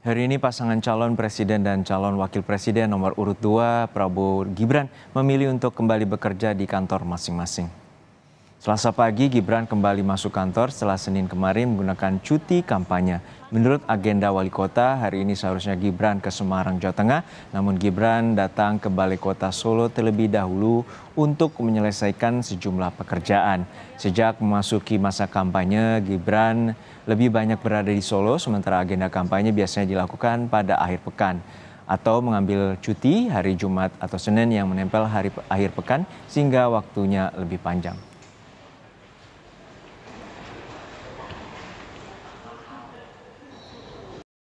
Hari ini pasangan calon presiden dan calon wakil presiden nomor urut 2 Prabowo Gibran memilih untuk kembali bekerja di kantor masing-masing. Selasa pagi Gibran kembali masuk kantor setelah Senin kemarin menggunakan cuti kampanye. Menurut agenda wali kota, hari ini seharusnya Gibran ke Semarang, Jawa Tengah, namun Gibran datang ke Balai Kota Solo terlebih dahulu untuk menyelesaikan sejumlah pekerjaan. Sejak memasuki masa kampanye, Gibran lebih banyak berada di Solo, sementara agenda kampanye biasanya dilakukan pada akhir pekan atau mengambil cuti hari Jumat atau Senin yang menempel hari akhir pekan sehingga waktunya lebih panjang.